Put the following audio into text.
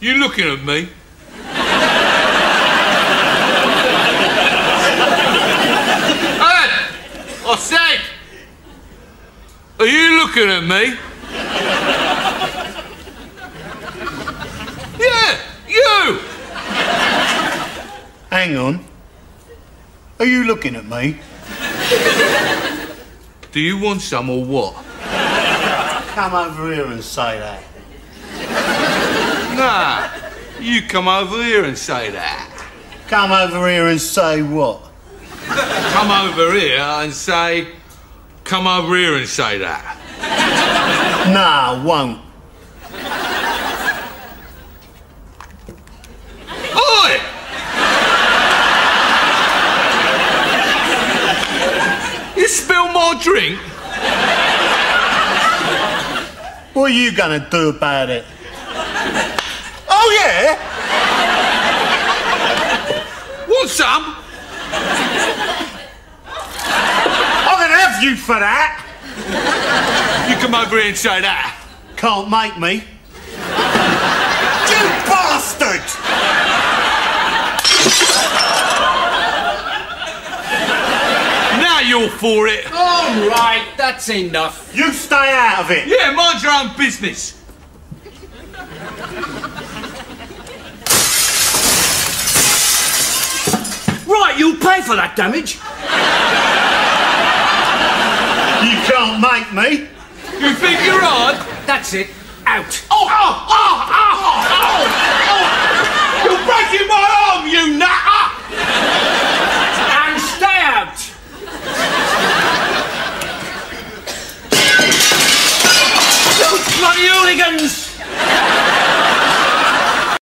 You looking at me? Ed! I said! Are you looking at me? Yeah, you! Hang on. Are you looking at me? Do you want some or what? Come over here and say that. Nah, you come over here and say that. Come over here and say what? Come over here and say, come over here and say that. Nah, I won't. Oi! You spill more drink? What are you gonna do about it? Oh, yeah? Want some? I'm gonna have you for that. You come over here and say that. Can't make me. you bastard! Now you're for it. All right, that's enough. You stay out of it. Yeah, mind your own business. Right, you'll pay for that damage. You can't make me. You think you're on? That's it. Out. Oh, oh, oh, oh, oh. You're breaking my arm, you nutter! And stay out. You bloody hooligans!